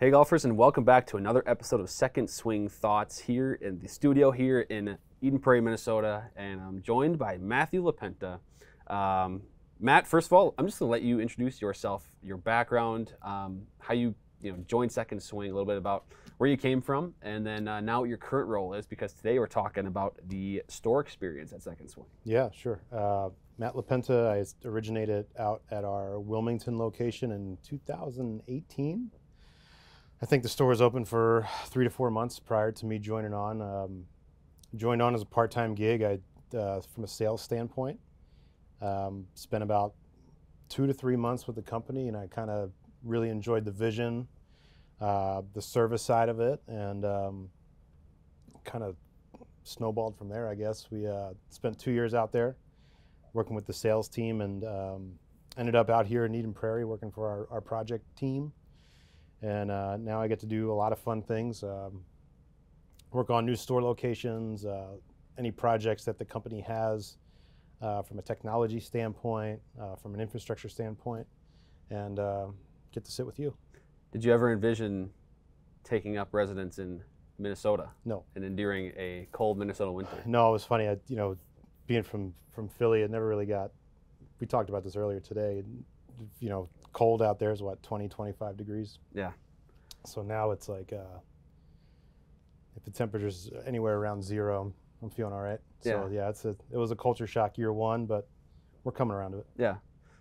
Hey, golfers, and welcome back to another episode of Second Swing Thoughts here in the studio here in Eden Prairie, Minnesota. And I'm joined by Matthew LaPenta. Um, Matt, first of all, I'm just to let you introduce yourself, your background, um, how you you know joined Second Swing, a little bit about where you came from, and then uh, now what your current role is. Because today we're talking about the store experience at Second Swing. Yeah, sure. Uh, Matt LaPenta, I originated out at our Wilmington location in 2018. I think the store was open for three to four months prior to me joining on. Um, joined on as a part-time gig. I, uh, from a sales standpoint, um, spent about two to three months with the company, and I kind of really enjoyed the vision, uh, the service side of it, and um, kind of snowballed from there. I guess we uh, spent two years out there working with the sales team, and um, ended up out here in Eden Prairie working for our, our project team and uh, now I get to do a lot of fun things. Um, work on new store locations, uh, any projects that the company has uh, from a technology standpoint, uh, from an infrastructure standpoint, and uh, get to sit with you. Did you ever envision taking up residence in Minnesota? No. And enduring a cold Minnesota winter? No, it was funny. I, you know, being from from Philly, it never really got. We talked about this earlier today. You know, cold out there is what 20 25 degrees yeah so now it's like uh, if the temperature's anywhere around zero i'm feeling all right so yeah, yeah it's a, it was a culture shock year one but we're coming around to it yeah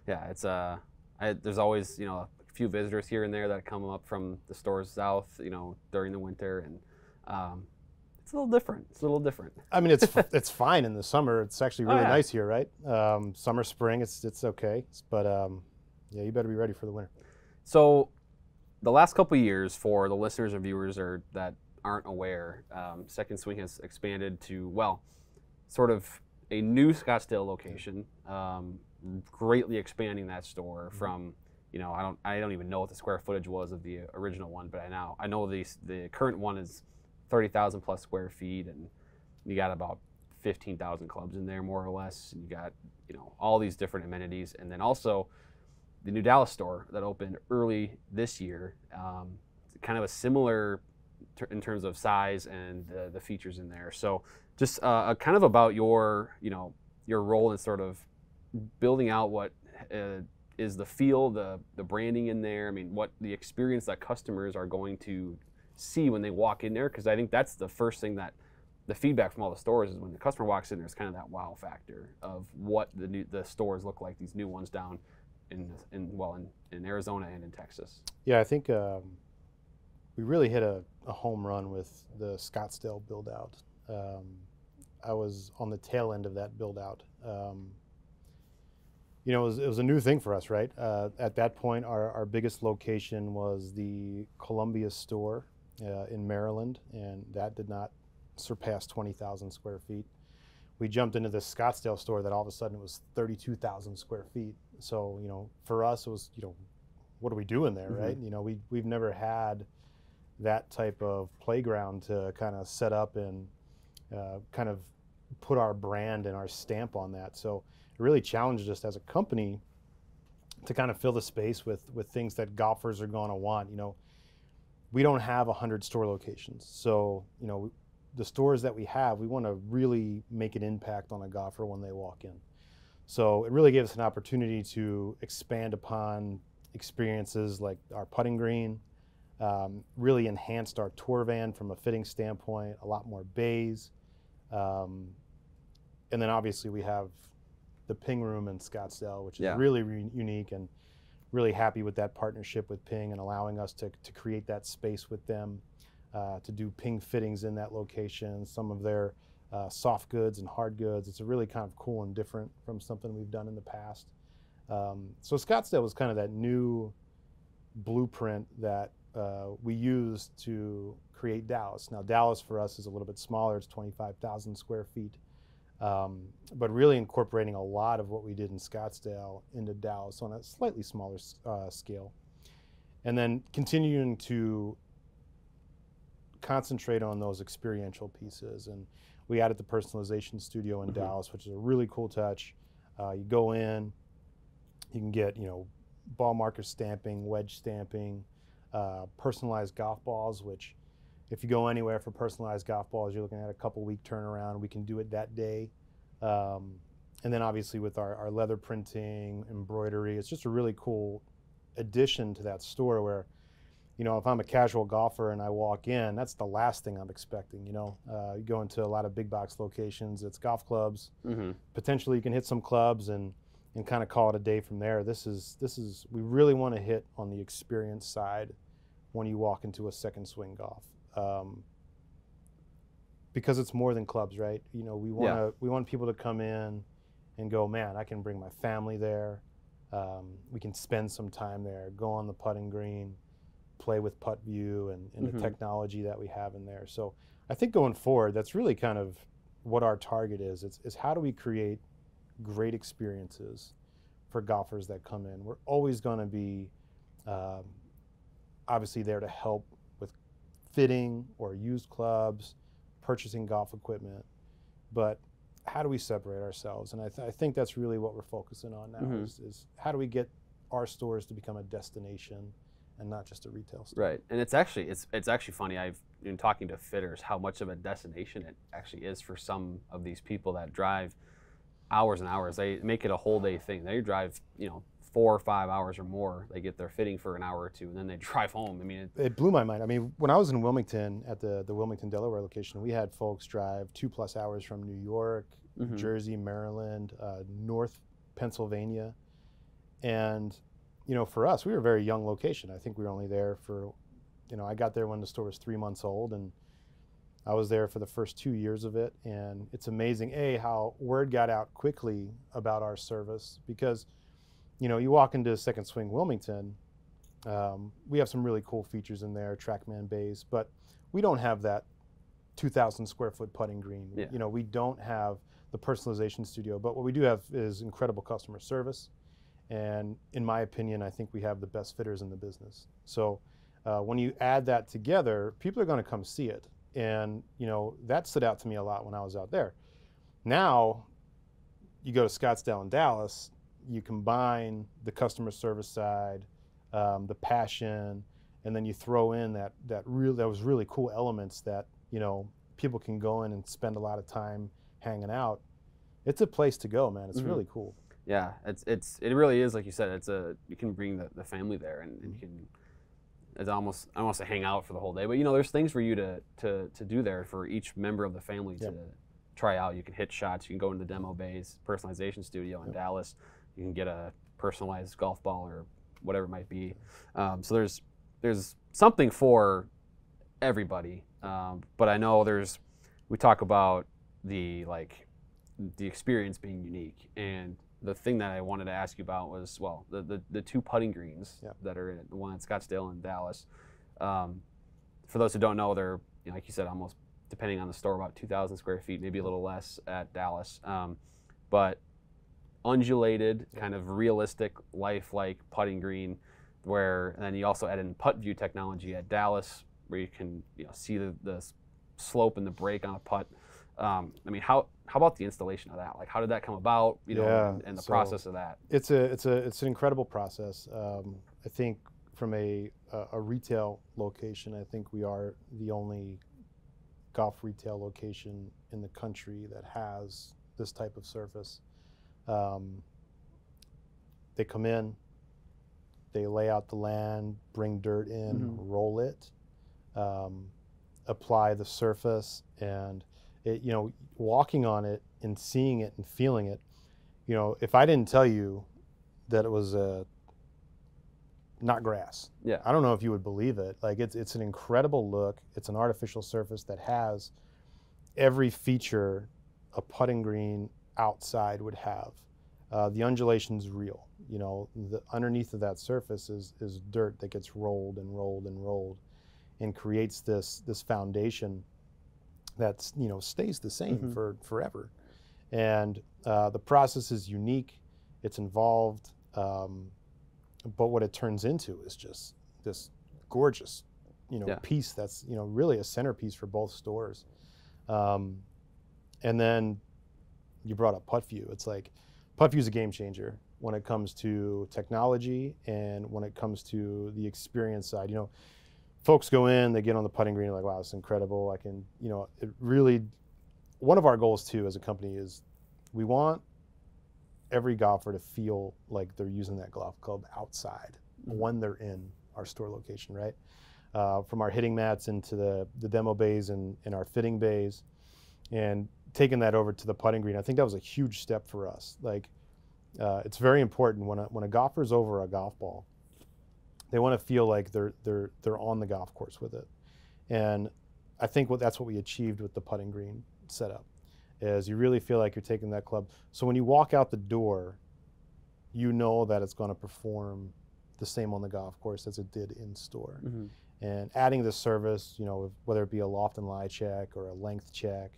yeah it's uh I, there's always you know a few visitors here and there that come up from the stores south you know during the winter and um, it's a little different. It's a little different. I mean, it's it's fine in the summer. It's actually really oh, yeah. nice here, right? Um, summer, spring, it's it's okay. But um, yeah, you better be ready for the winter. So, the last couple years, for the listeners or viewers or that aren't aware, um, Second Swing has expanded to well, sort of a new Scottsdale location, um, greatly expanding that store mm-hmm. from you know I don't I don't even know what the square footage was of the original one, but I now I know the the current one is thirty thousand plus square feet, and you got about fifteen thousand clubs in there more or less. And you got you know all these different amenities, and then also the new Dallas store that opened early this year. Um, kind of a similar ter- in terms of size and the, the features in there. So just uh, kind of about your you know your role in sort of building out what uh, is the feel, the the branding in there. I mean, what the experience that customers are going to see when they walk in there, because I think that's the first thing that the feedback from all the stores is when the customer walks in, there's kind of that wow factor of what the new the stores look like. These new ones down in, in well in, in Arizona and in Texas. Yeah, I think um, we really hit a, a, home run with the Scottsdale build out. Um, I was on the tail end of that build out. Um, you know, it was, it was, a new thing for us, right? Uh, at that point, our, our biggest location was the Columbia store uh, in Maryland, and that did not surpass 20,000 square feet. We jumped into this Scottsdale store that all of a sudden was 32,000 square feet so you know, for us, it was you know, what are we doing there, mm-hmm. right? You know, we we've never had that type of playground to kind of set up and uh, kind of put our brand and our stamp on that. So it really challenged us as a company to kind of fill the space with with things that golfers are going to want. You know, we don't have a hundred store locations, so you know the stores that we have, we want to really make an impact on a golfer when they walk in. So it really gave us an opportunity to expand upon experiences like our putting green, um, really enhanced our tour van from a fitting standpoint, a lot more bays. Um, and then obviously we have the Ping Room in Scottsdale, which is yeah. really re- unique and really happy with that partnership with Ping and allowing us to, to create that space with them uh, to do Ping fittings in that location, some of their uh, soft goods and hard goods. It's a really kind of cool and different from something we've done in the past. Um, so Scottsdale was kind of that new blueprint that uh, we used to create Dallas. Now Dallas for us is a little bit smaller; it's 25,000 square feet, um, but really incorporating a lot of what we did in Scottsdale into Dallas on a slightly smaller uh, scale, and then continuing to concentrate on those experiential pieces and we added the personalization studio in mm-hmm. Dallas, which is a really cool touch. Uh, you go in, you can get you know ball marker stamping, wedge stamping, uh, personalized golf balls, which if you go anywhere for personalized golf balls, you're looking at a couple week turnaround. We can do it that day. Um, and then obviously with our, our leather printing, embroidery, it's just a really cool addition to that store where, you know, if I'm a casual golfer and I walk in, that's the last thing I'm expecting. You know, uh, you go into a lot of big box locations, it's golf clubs. Mm-hmm. Potentially, you can hit some clubs and and kind of call it a day from there. This is this is we really want to hit on the experience side when you walk into a second swing golf. Um, because it's more than clubs, right? You know, we want to Yeah. we want people to come in and go, man, I can bring my family there. Um, we can spend some time there, go on the putting green, play with PuttView and, and Mhm. the technology that we have in there. So I think going forward, that's really kind of what our target is. It's, is how do we create great experiences for golfers that come in? We're always going to be um, obviously there to help with fitting or used clubs, purchasing golf equipment, but how do we separate ourselves? And I, th- I think that's really what we're focusing on now Mhm. is, is how do we get our stores to become a destination and not just a retail store? Right, and it's actually it's it's actually funny. I've been talking to fitters how much of a destination it actually is for some of these people that drive hours and hours. They make it a whole day thing. They drive you know four or five hours or more. They get their fitting for an hour or two, and then they drive home. I mean, it, it blew my mind. I mean, when I was in Wilmington at the the Wilmington, Delaware location, we had folks drive two plus hours from New York, Mhm. Jersey, Maryland, uh, North Pennsylvania, and you know, for us, we were a very young location. I think we were only there for, you know, I got there when the store was three months old, and I was there for the first two years of it. And it's amazing, a how word got out quickly about our service because, you know, you walk into Second Swing Wilmington, um, we have some really cool features in there, TrackMan bays, but we don't have that 2,000 square foot putting green. Yeah. You know, we don't have the personalization studio, but what we do have is incredible customer service. And in my opinion, I think we have the best fitters in the business. So uh, when you add that together, people are going to come see it. And, you know, that stood out to me a lot when I was out there. Now, you go to Scottsdale and Dallas, you combine the customer service side, um, the passion, and then you throw in that that real that was really cool elements that you know people can go in and spend a lot of time hanging out. It's a place to go, man. It's Mhm. really cool. Yeah, it's it's it really is like you said. It's a you can bring the, the family there, and, and you can. It's almost I don't want to say hang out for the whole day, but you know, there's things for you to to to do there for each member of the family Yep. to try out. You can hit shots. You can go into the demo bays, personalization studio in Yep. Dallas. You can get a personalized golf ball or whatever it might be. Um, so there's there's something for everybody. Um, but I know there's we talk about the like the experience being unique and the thing that I wanted to ask you about was well the the, the two putting greens that are in it, the one at Scottsdale and Dallas. Um, for those who don't know, they're you know, like you said almost depending on the store about 2,000 square feet, maybe a little less at Dallas. Um, but undulated, kind of realistic, lifelike putting green. Where and then you also add in PuttView technology at Dallas, where you can you know see the, the slope and the break on a putt. Um, I mean, how how about the installation of that? Like, how did that come about? You know, Yeah, and, and the so- process of that. It's a it's a it's an incredible process. Um, I think from a, a a retail location, I think we are the only golf retail location in the country that has this type of surface. Um, they come in, they lay out the land, bring dirt in, Mhm. roll it, um, apply the surface, and it, you know, walking on it and seeing it and feeling it. You know, if I didn't tell you that it was a not grass, Yeah. I don't know if you would believe it. Like it's it's an incredible look. It's an artificial surface that has every feature a putting green outside would have. Uh, the undulation's real. You know, the underneath of that surface is is dirt that gets rolled and rolled and rolled, and creates this this foundation that's you know stays the same Mhm. for forever. And uh, the process is unique. It's involved. Um, but what it turns into is just this gorgeous, you know, Yeah. piece that's you know really a centerpiece for both stores. Um, and then you brought up PuttView. It's like PuttView is a game changer when it comes to technology and when it comes to the experience side. You know, folks go in, they get on the putting green, like, wow, it's incredible. I can, you know, it really. One of our goals too, as a company, is we want every golfer to feel like they're using that golf club outside when they're in our store location, right? Uh, from our hitting mats into the, the demo bays and, and our fitting bays, and taking that over to the putting green. I think that was a huge step for us. Like, uh, it's very important when a, when a golfer's over a golf ball, they want to feel like they're they're they're on the golf course with it, and I think what that's what we achieved with the putting green setup, is you really feel like you're taking that club. So when you walk out the door, you know that it's going to perform the same on the golf course as it did in store. Mm-hmm. And adding the service, you know, whether it be a loft and lie check or a length check,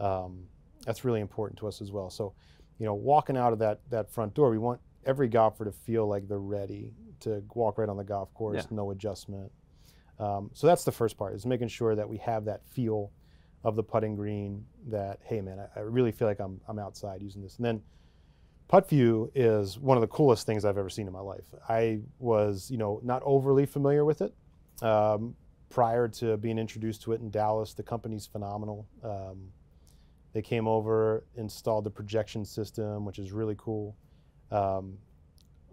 um, that's really important to us as well. So, you know, walking out of that that front door, we want every golfer to feel like they're ready to walk right on the golf course, Yeah. no adjustment. Um, so that's the first part is making sure that we have that feel of the putting green. That hey man, I, I really feel like I'm I'm outside using this. And then PuttView is one of the coolest things I've ever seen in my life. I was you know not overly familiar with it um, prior to being introduced to it in Dallas. The company's phenomenal. Um, they came over, installed the projection system, which is really cool. Um,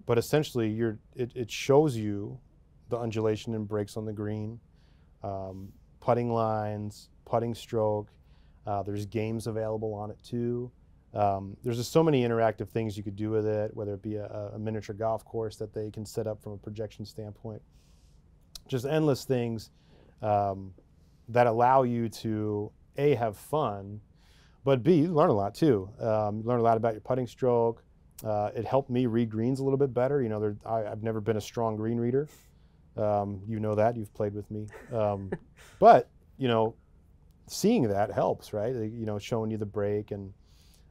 but essentially, you're, it, it shows you the undulation and breaks on the green, um, putting lines, putting stroke. Uh, there's games available on it too. Um, there's just so many interactive things you could do with it, whether it be a, a miniature golf course that they can set up from a projection standpoint. Just endless things um, that allow you to a have fun, but b learn a lot too. Um, learn a lot about your putting stroke. Uh, it helped me read greens a little bit better. You know, there, I, I've never been a strong green reader. Um, you know that you've played with me, um, but you know, seeing that helps, right? You know, showing you the break and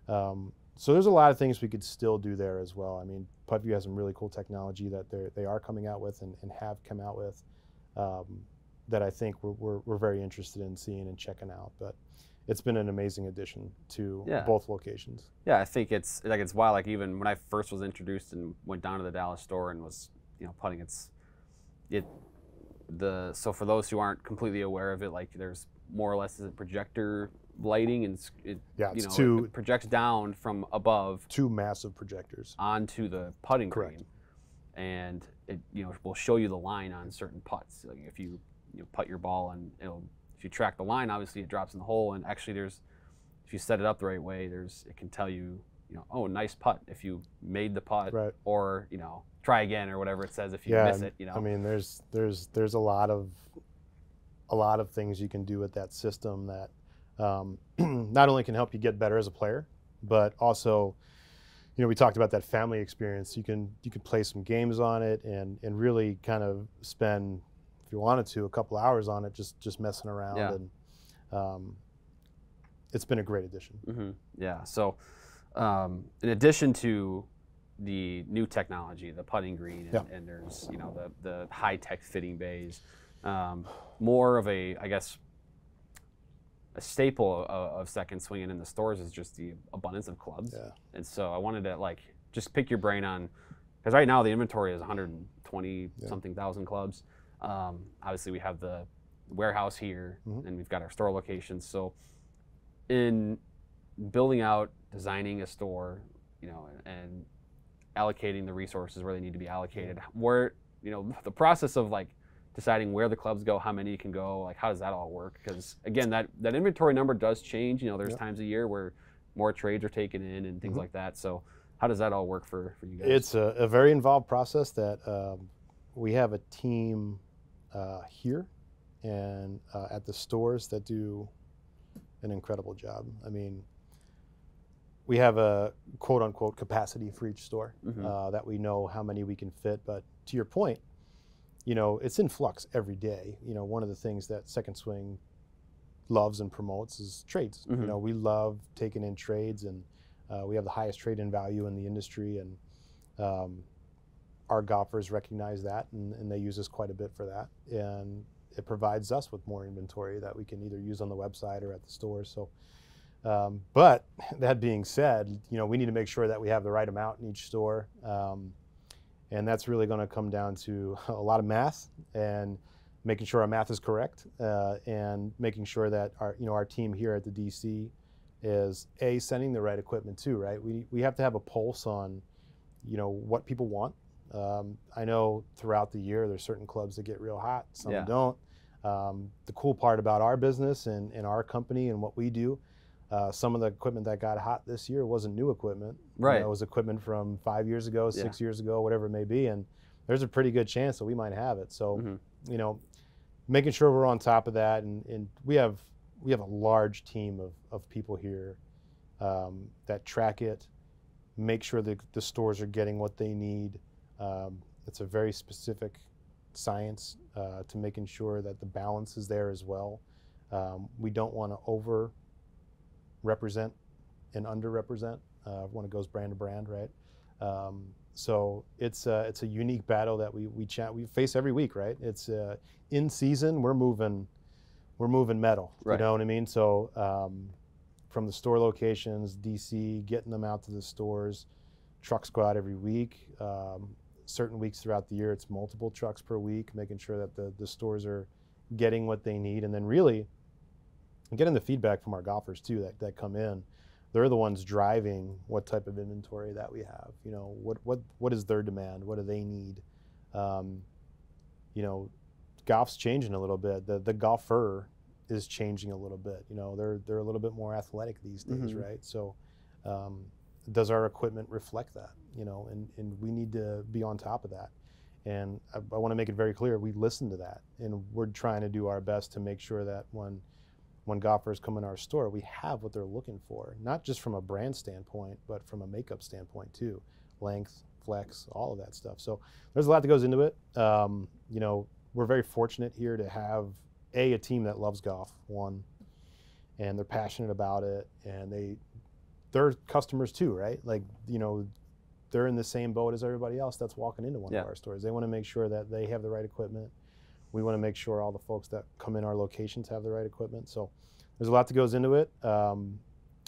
um, so there's a lot of things we could still do there as well. I mean, PuttView has some really cool technology that they they are coming out with and, and have come out with um, that I think we're, we're, we're very interested in seeing and checking out. But it's been an amazing addition to Yeah. both locations. Yeah, I think it's like it's wild. Like even when I first was introduced and went down to the Dallas store and was you know putting, it's it the so for those who aren't completely aware of it, like there's more or less is a projector lighting and it Yeah, you know two it projects down from above two massive projectors. onto the putting Correct. green, and it you know will show you the line on certain putts. Like if you you know, putt your ball and it'll if you track the line, obviously it drops in the hole. And actually, there's if you set it up the right way, there's it can tell you you know oh nice putt if you made the putt Right. or you know try again or whatever it says if you yeah, miss it. You know I mean, there's there's there's a lot of a lot of things you can do with that system that um, not only can help you get better as a player, but also, you know, we talked about that family experience. You can you can play some games on it and and really kind of spend, if you wanted to, a couple hours on it, just just messing around. Yeah. And um, it's been a great addition. hmm Yeah. So, um, in addition to the new technology, the putting green, and, Yeah. and there's you know the the high tech fitting bays, um, more of a I guess a staple of, of second swinging in the stores is just the abundance of clubs. Yeah. And so I wanted to like just pick your brain on because right now the inventory is 120 Yeah. something thousand clubs. Um, obviously, we have the warehouse here, Mhm. and we've got our store locations. So, in building out, designing a store, you know, and allocating the resources where they need to be allocated, where you know the process of like deciding where the clubs go, how many can go, like how does that all work? Because again, that that inventory number does change. You know, there's Yep. times a year where more trades are taken in and things Mhm. like that. So, how does that all work for for you guys? It's a, a very involved process that um, we have a team uh, here and uh, at the stores that do an incredible job. I mean, we have a quote unquote capacity for each store Mhm. uh, that we know how many we can fit. But to your point, you know, it's in flux every day. You know, one of the things that Second Swing loves and promotes is trades. Mhm. You know, we love taking in trades, and uh, we have the highest trade in value in the industry, and um, our golfers recognize that, and, and they use us quite a bit for that. And it provides us with more inventory that we can either use on the website or at the store. So Um, but that being said, you know, we need to make sure that we have the right amount in each store. Um, and that's really going to come down to a lot of math and making sure our math is correct uh, and making sure that our, you know, our team here at the DC is a sending the right equipment too, right? We, we have to have a pulse on, you know, what people want. Um, I know throughout the year there's certain clubs that get real hot, some Yeah. don't. Um, the cool part about our business and, and our company and what we do, uh, some of the equipment that got hot this year wasn't new equipment. You Right. know, it was equipment from five years ago, Yeah. six years ago, whatever it may be, and there's a pretty good chance that we might have it. So, Mhm. you know, making sure we're on top of that, and, and we have we have a large team of, of people here um, that track it, make sure that the stores are getting what they need. Um, it's a very specific science uh, to making sure that the balance is there as well. Um, we don't want to over represent and underrepresent uh, when it goes brand to brand, right? Um, so it's a, it's a unique battle that we we chat we face every week, right? It's uh, in season we're moving we're moving metal. Right. You know what I mean? So um, from the store locations, DC, getting them out to the stores, trucks go out every week. Um, certain weeks throughout the year, it's multiple trucks per week, making sure that the, the stores are getting what they need. And then really getting the feedback from our golfers too that, that come in. They're the ones driving what type of inventory that we have. You know, what what what is their demand? What do they need? Um, you know, golf's changing a little bit. The the golfer is changing a little bit. You know, they're they're a little bit more athletic these days, Mhm. right? So, um, does our equipment reflect that? You know, and and we need to be on top of that. And I, I want to make it very clear we listen to that, and we're trying to do our best to make sure that when when golfers come in our store, we have what they're looking for, not just from a brand standpoint, but from a makeup standpoint too, length, flex, all of that stuff. So there's a lot that goes into it. Um, you know, we're very fortunate here to have a a team that loves golf, one, and they're passionate about it, and they they're customers too, right? Like you know, they're in the same boat as everybody else that's walking into one Yeah. of our stores. They want to make sure that they have the right equipment. We want to make sure all the folks that come in our locations have the right equipment. So there's a lot that goes into it, um,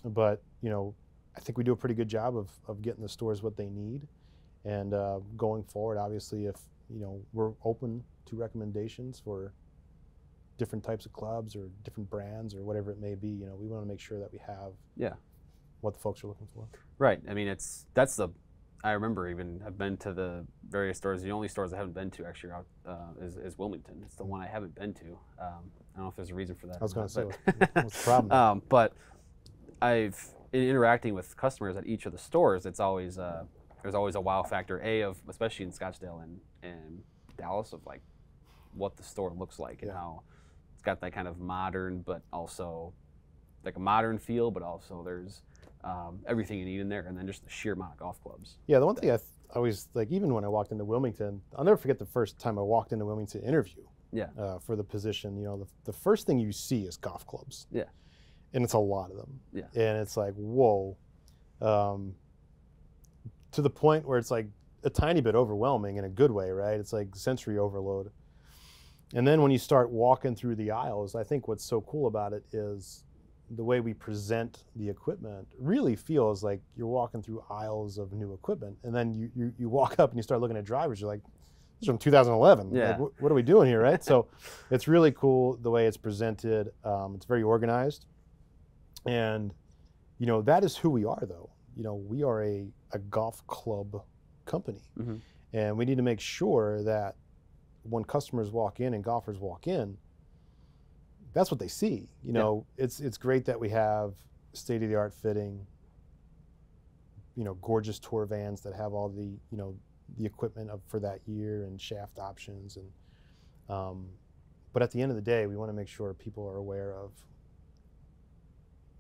but you know, I think we do a pretty good job of, of getting the stores what they need. And uh, going forward, obviously, if you know we're open to recommendations for different types of clubs or different brands or whatever it may be, you know, we want to make sure that we have Yeah. what the folks are looking for. Right. I mean, it's that's the. I remember even I've been to the various stores. The only stores I haven't been to actually are uh, is, is Wilmington. It's the one I haven't been to. Um, I don't know if there's a reason for that. I was gonna say, but- what's the problem? um, but I've in interacting with customers at each of the stores. It's always uh, there's always a wow factor. A of especially in Scottsdale and and Dallas of like what the store looks like and Yeah. how it's got that kind of modern, but also like a modern feel, but also there's um, everything you need in there, and then just the sheer amount of golf clubs. Yeah, the one thing I th- always like, even when I walked into Wilmington, I'll never forget the first time I walked into Wilmington to interview. Yeah. Uh, for the position, you know, the, the first thing you see is golf clubs. Yeah. And it's a lot of them. Yeah. And it's like, whoa. Um, to the point where it's like a tiny bit overwhelming in a good way, right? It's like sensory overload. And then when you start walking through the aisles, I think what's so cool about it is the way we present the equipment really feels like you're walking through aisles of new equipment. And then you, you, you walk up and you start looking at drivers, you're like, this is from 2011. Like, Yeah. wh- what are we doing here, right? so it's really cool the way it's presented. Um, it's very organized. And, you know, that is who we are, though. You know, we are a, a golf club company. Mhm. And we need to make sure that when customers walk in and golfers walk in, that's what they see. You Yeah. know, it's it's great that we have state of the art fitting, you know, gorgeous tour vans that have all the you know the equipment of, for that year and shaft options and. Um, but at the end of the day, we want to make sure people are aware of.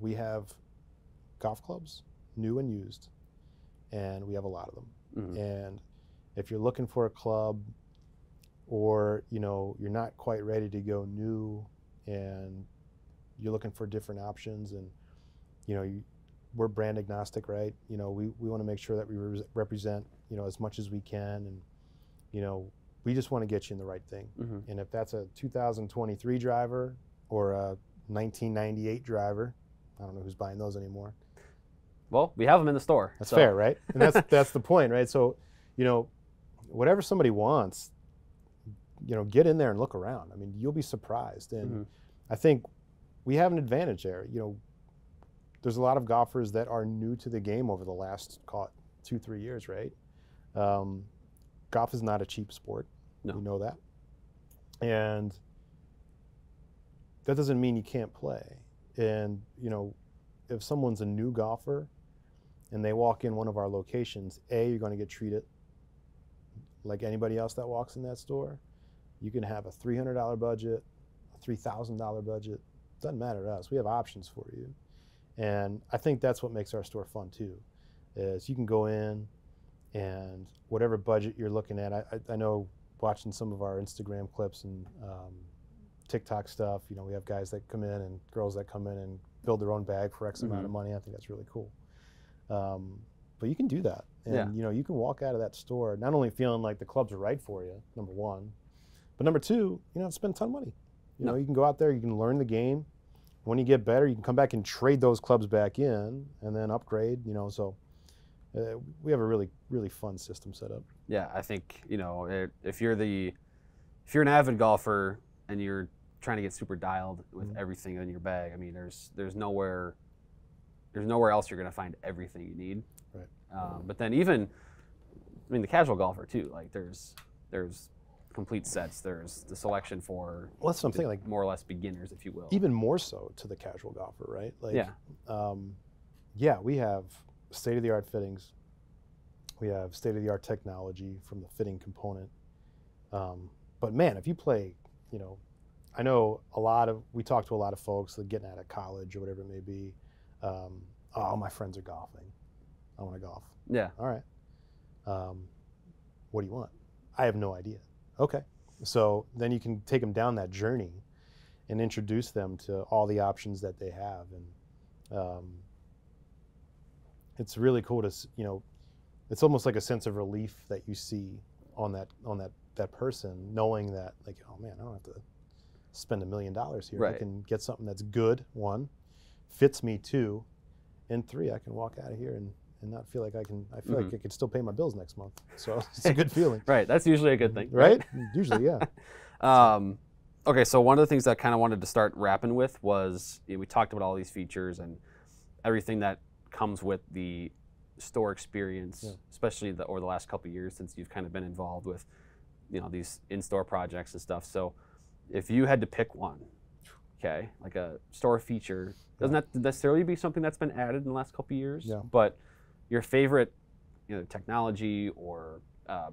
We have golf clubs, new and used, and we have a lot of them. Mhm. And if you're looking for a club, or you know you're not quite ready to go new, and you're looking for different options, and you know you, we're brand agnostic, right? You know we, we want to make sure that we re- represent you know as much as we can, and you know we just want to get you in the right thing. Mhm. And if that's a 2023 driver or a 1998 driver, I don't know who's buying those anymore. Well, we have them in the store. That's so- fair, right? And that's that's the point, right? So, you know, whatever somebody wants, you know, get in there and look around. I mean, you'll be surprised. And Mhm. I think we have an advantage there. You know, there's a lot of golfers that are new to the game over the last call it two, three years, right? Um, golf is not a cheap sport. No. You know that. And that doesn't mean you can't play. And, you know, if someone's a new golfer and they walk in one of our locations, A, you're going to get treated like anybody else that walks in that store. You can have a $300 budget, a $3,000 budget. Doesn't matter to us. We have options for you. And I think that's what makes our store fun too, is you can go in and whatever budget you're looking at. I, I, I know watching some of our Instagram clips and um, TikTok stuff, you know, we have guys that come in and girls that come in and build their own bag for X amount Mhm. of money. I think that's really cool. Um, but you can do that. And, Yeah. you know, you can walk out of that store not only feeling like the clubs are right for you, number one, but number two, you don't have to spend a ton of money. You No. know, you can go out there, you can learn the game. When you get better, you can come back and trade those clubs back in and then upgrade, you know, so uh, we have a really, really fun system set up. Yeah, I think you know it, if you're the if you're an avid golfer and you're trying to get super dialed with Mhm. everything in your bag, I mean, there's there's nowhere there's nowhere else you're going to find everything you need. Right. Um, but then even I mean the casual golfer too. Like there's there's complete sets. There's the selection for Well, that's what I'm the thinking, like more or less beginners, if you will. even more so to the casual golfer, right? Like, yeah. um, yeah, we have state of the art fittings. We have state of the art technology from the fitting component. Um, but man, if you play, you know, I know a lot of, we talk to a lot of folks that getting out of college or whatever it may be. Um, oh, my friends are golfing. I want to golf. Yeah. All right. Um, what do you want? I have no idea. Okay. So then you can take them down that journey and introduce them to all the options that they have. And um, it's really cool to, you know, it's almost like a sense of relief that you see on that, on that, that person knowing that like, oh man, I don't have to spend a million dollars here. I can get something that's good, one, fits me, two, and three, I can walk out of here and, and not feel like I can, I feel Mhm. like I can still pay my bills next month. So it's a good feeling. Right. That's usually a good thing. Right? Usually, yeah. Um, okay, so one of the things that I kind of wanted to start wrapping with was you know, we talked about all these features and everything that comes with the store experience, Yeah. especially the over the last couple of years since you've kind of been involved with you know these in-store projects and stuff. So if you had to pick one, okay, like a store feature doesn't have to necessarily be something that's been added in the last couple of years, Yeah. but your favorite, you know, technology or uh,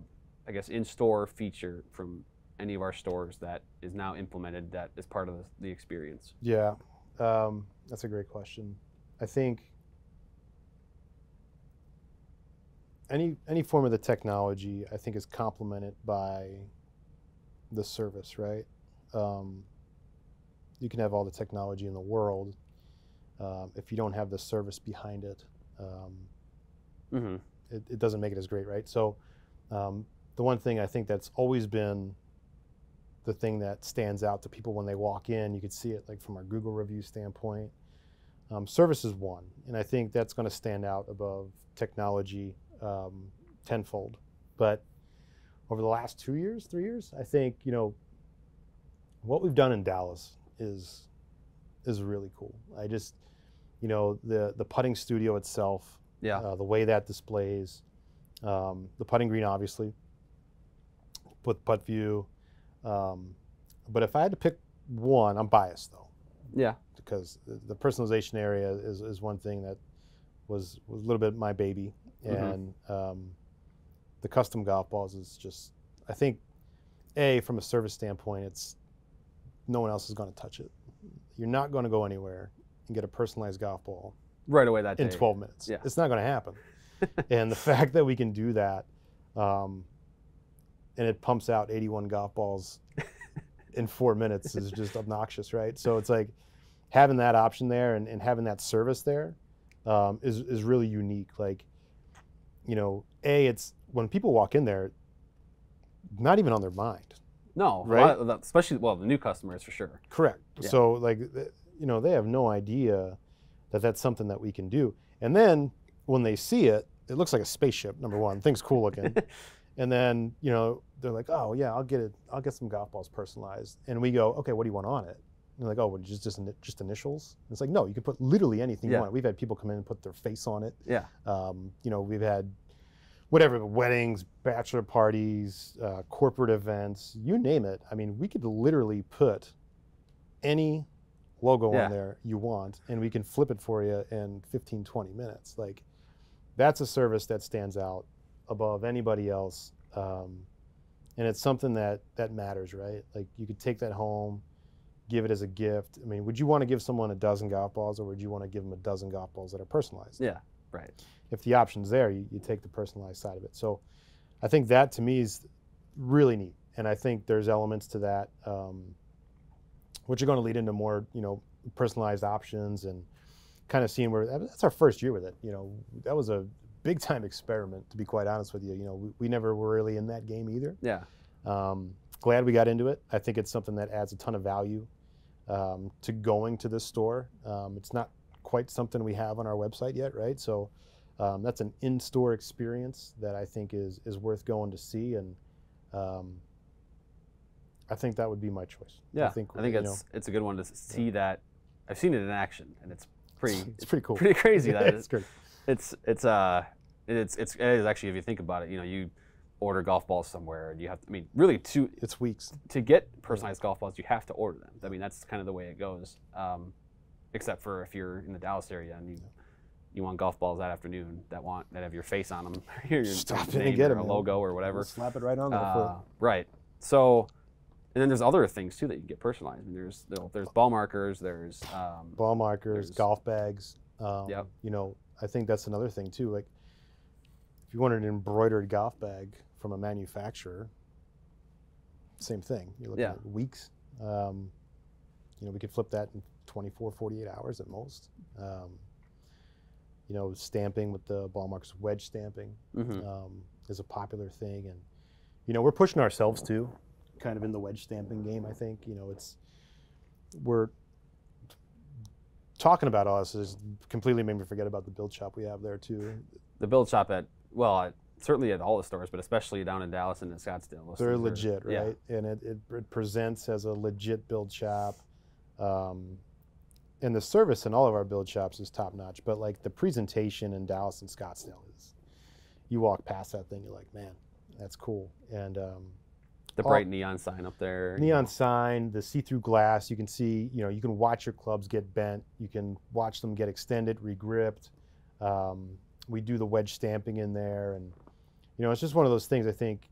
I guess in-store feature from any of our stores that is now implemented that is part of the, experience? Yeah, um, that's a great question. I think any any form of the technology, I think, is complemented by the service. Right? Um, you can have all the technology in the world um, if you don't have the service behind it. Mm-hmm. it, it doesn't make it as great, right? So, um, the one thing I think that's always been the thing that stands out to people when they walk in, you could see it like from our Google review standpoint. Um, service is one, and I think that's going to stand out above technology um, tenfold. But over the last two years, three years, I think you know what we've done in Dallas is is really cool. I just you know the the putting studio itself Yeah. uh, the way that displays, um, the putting green, obviously, put PuttView. Um, but if I had to pick one, I'm biased though, yeah. because the, personalization area is, is one thing that was, was a little bit my baby. Mhm. And um, the custom golf balls is just, I think, A, from a service standpoint, it's no one else is going to touch it. You're not going to go anywhere and get a personalized golf ball Right away that day. in 12 minutes. Yeah. It's not going to happen. and the fact that we can do that, um, and it pumps out 81 golf balls in four minutes is just obnoxious, right? So it's like having that option there and, and having that service there um, is is really unique. Like, you know, a it's when people walk in there, not even on their mind. No, Right? right? Especially well, the new customers for sure. Correct. Yeah. So like, you know, they have no idea that that's something that we can do. And then when they see it, it looks like a spaceship. Number one, thing's cool looking. and then you know they're like, oh yeah, I'll get it. I'll get some golf balls personalized. And we go, okay, what do you want on it? And they're like, oh, well, just just, just initials. And it's like, no, you can put literally anything Yeah. you want. We've had people come in and put their face on it. Yeah. Um, you know, we've had whatever weddings, bachelor parties, uh, corporate events, you name it. I mean, we could literally put any logo Yeah. on there you want, and we can flip it for you in 15, 20 minutes. Like, that's a service that stands out above anybody else. Um, and it's something that that matters, right? Like, you could take that home, give it as a gift. I mean, would you want to give someone a dozen golf balls, or would you want to give them a dozen golf balls that are personalized? Yeah. Right. if the option's there, you, you take the personalized side of it. So I think that to me is really neat. And I think there's elements to that, um, which are going to lead into more, you know, personalized options and kind of seeing where that's our first year with it. You know, that was a big time experiment, to be quite honest with you. You know, we, we never were really in that game either. Yeah. Um, glad we got into it. I think it's something that adds a ton of value um, to going to this store. Um, it's not quite something we have on our website yet, right? So um, that's an in-store experience that I think is is worth going to see, and um, I think that would be my choice. Yeah. I think, I think it's know, it's a good one to see that. I've seen it in action, and it's pretty it's pretty cool. pretty crazy. That it's it's great. it's it's uh it's it's it is actually if you think about it, you know, you order golf balls somewhere, and you have I mean, really to It's weeks. to get personalized golf balls, you have to order them. I mean, that's kind of the way it goes. Um, except for if you're in the Dallas area and you you want golf balls that afternoon that want that have your face on them, your Stop name and get or 'em, a logo or whatever. Slap it right on there. Uh, right. So, and then there's other things too that you can get personalized. I mean, there's there's ball markers. There's um, ball markers, there's- golf bags. Um, Yep. You know, I think that's another thing too. Like, if you wanted an embroidered golf bag from a manufacturer, same thing. You're looking Yeah. at weeks. Um, you know, we could flip that in 24, 48 hours at most. Um, you know, stamping with the ball markers, wedge stamping mhm. um, is a popular thing, and you know we're pushing ourselves too, kind of in the wedge stamping game. I think you know it's we're talking about us has completely made me forget about the build shop we have there too. the build shop at well, at, certainly at all the stores, but especially down in Dallas and in Scottsdale. They're things are- legit, yeah. right? And it, it, it presents as a legit build shop. Um, and the service in all of our build shops is top notch, but like the presentation in Dallas and Scottsdale is, you walk past that thing, you're like, man, that's cool. And um, The all- bright neon sign up there. you neon know. sign, the see-through glass. You can see, you know, you can watch your clubs get bent. You can watch them get extended, regripped. Um, we do the wedge stamping in there, and you know, it's just one of those things. I think,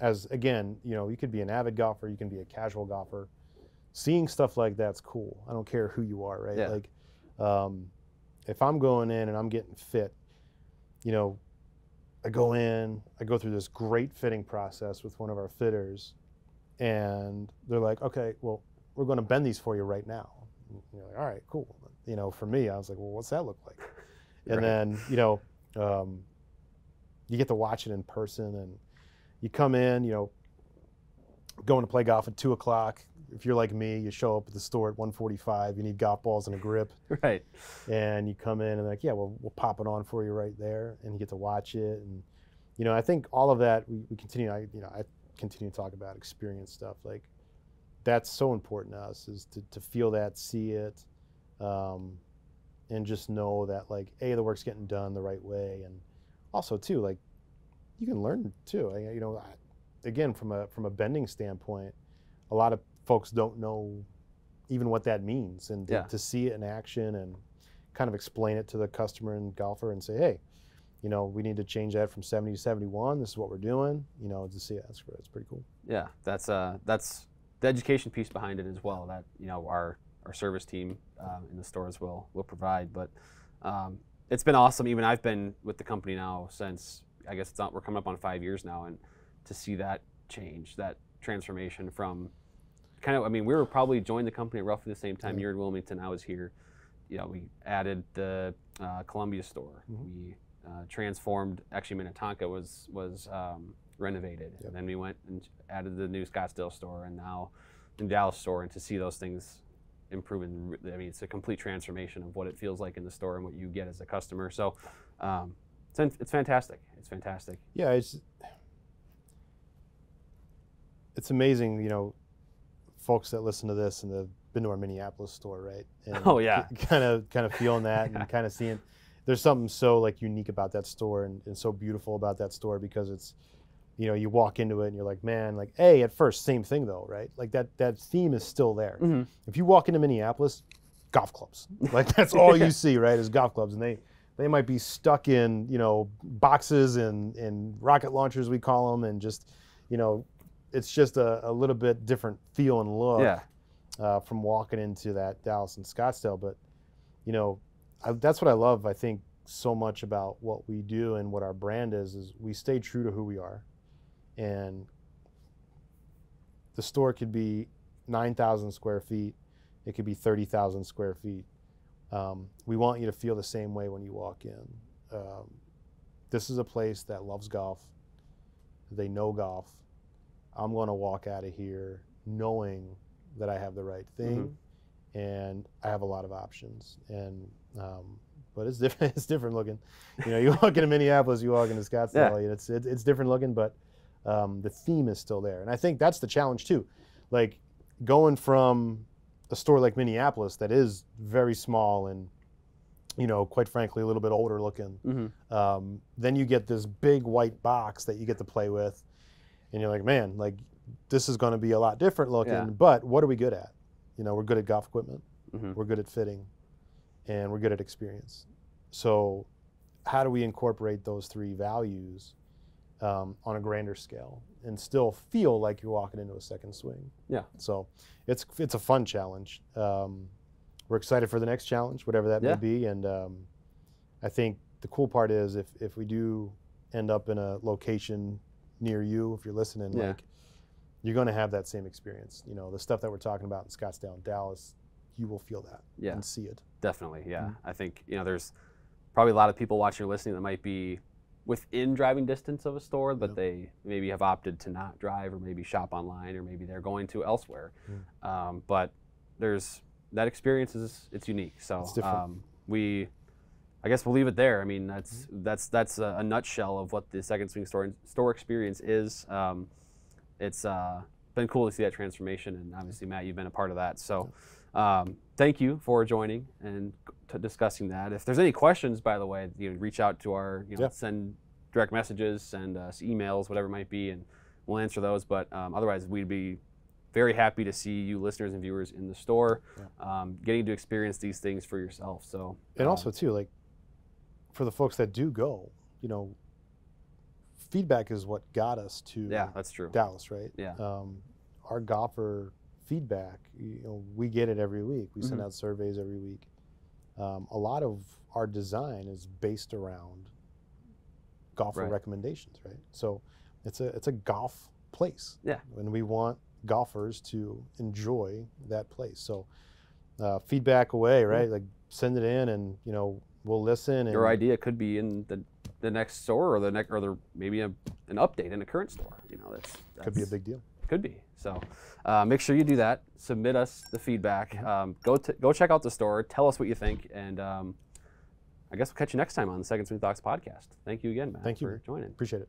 as again, you know, you could be an avid golfer, you can be a casual golfer. Seeing stuff like that's cool. I don't care who you are, right? Yeah. Like, um, if I'm going in and I'm getting fit, you know, I go in, I go through this great fitting process with one of our fitters, and they're like, okay, well, we're going to bend these for you right now. And you're like, all right, cool. You know, for me, I was like, well, what's that look like? And Right. then, you know, um, you get to watch it in person, and you come in, you know, going to play golf at two o'clock. If you're like me, you show up at the store at 1:45. You need golf balls and a grip Right. and you come in and like, yeah, well, we'll pop it on for you right there, and you get to watch it. And you know, I think all of that we, we continue. I you know I continue to talk about experience stuff. Like that's so important to us is to, to feel that, see it, um, and just know that like a the work's getting done the right way, and also too like you can learn too. I- You know, I- again from a from a bending standpoint, a lot of folks don't know even what that means, and to, Yeah. to see it in action and kind of explain it to the customer and golfer and say, hey, you know, we need to change that from 70 to 71. This is what we're doing. You know, to see it, that's, that's pretty cool. Yeah, that's uh, that's the education piece behind it as well. That you know our our service team um, in the stores will will provide. But um, it's been awesome. Even I've been with the company now since I guess it's not, we're coming up on five years now, and to see that change, that transformation from kind of I mean we were probably joined the company at roughly the same time. Yeah. You're in Wilmington, I was here. You know, we added the uh, Columbia store. Mhm. We uh, transformed. Actually, Minnetonka was was um, renovated, Yep. and then we went and added the new Scottsdale store, and now the Dallas store. And to see those things improving. re- I mean, it's a complete transformation of what it feels like in the store and what you get as a customer. So, um, it's, it's fantastic. It's fantastic. Yeah, it's it's amazing, you know, folks that listen to this and have been to our Minneapolis store, right? And Oh, yeah. kind of kind of feeling that and kind of seeing there's something so like unique about that store and, and so beautiful about that store because it's you know you walk into it and you're like man like a at first same thing though right like that that theme is still there Mm-hmm. if you walk into Minneapolis, golf clubs. Like that's all you see, right? Is golf clubs, and they they might be stuck in you know boxes and and rocket launchers we call them, and just you know it's just a, a little bit different feel and look Yeah. uh, from walking into that Dallas and Scottsdale. But you know I, that's what I love. I think so much about what we do and what our brand is is we stay true to who we are, and the store could be 9,000 square feet. It could be 30,000 square feet. Um, we want you to feel the same way when you walk in. Um, this is a place that loves golf. They know golf. I'm going to walk out of here knowing that I have the right thing, and I have a lot of options. And um, but it's different. It's different looking. You know, you walk into Minneapolis, you walk into Scottsdale. and It's it, it's different looking, but um, the theme is still there. And I think that's the challenge too. Like going from a store like Minneapolis that is very small and you know, quite frankly, a little bit older looking. Mm-hmm. Um, then you get this big white box that you get to play with, and you're like, man, like this is going to be a lot different looking. Yeah. But what are we good at? You know, we're good at golf equipment. Mhm. We're good at fitting, and we're good at experience. So, how do we incorporate those three values um, on a grander scale and still feel like you're walking into a second swing? Yeah. So, it's it's a fun challenge. Um, we're excited for the next challenge, whatever that Yeah. may be, and um, I think the cool part is if if we do end up in a location near you, if you're listening, Yeah. like you're going to have that same experience. You know, the stuff that we're talking about in Scottsdale and Dallas, you will feel that Yeah. and see it. Definitely, yeah. Mhm. I think you know there's probably a lot of people watching or listening that might be within driving distance of a store, but Yep. they maybe have opted to not drive, or maybe shop online, or maybe they're going to elsewhere. Um, but there's that experience is it's unique. So It's different. um, we, I guess we'll leave it there. I mean that's that's that's a, a nutshell of what the second swing store store experience is. Um, it's uh, been cool to see that transformation, and obviously Matt, you've been a part of that. So. Um, thank you for joining and discussing that. If there's any questions, by the way, you know, reach out to our, you know, Yeah. send direct messages, send us emails, whatever it might be, and we'll answer those. But um, otherwise, we'd be very happy to see you, listeners and viewers, in the store, um, getting to experience these things for yourself. So, And uh, also too, like for the folks that do go, you know, feedback is what got us to yeah, that's true. Dallas, right? Yeah. Um, our golfer feedback, you know, we get it every week. We send Mhm. out surveys every week. Um, a lot of our design is based around golfer Right. recommendations, right? So it's a it's a golf place. Yeah. And we want golfers to enjoy that place. So uh, feedback away, right? Like send it in, and you know we'll listen. And Your idea could be in the the next store or the next or the maybe a, an update in a current store. You know, that's, could be a big deal. Could be. So uh, make sure you do that. Submit us the feedback. Um, go t- go check out the store. Tell us what you think, and um, I guess we'll catch you next time on the Second Swing Thoughts podcast. Thank you again, Matt, Thank you. for joining. Appreciate it.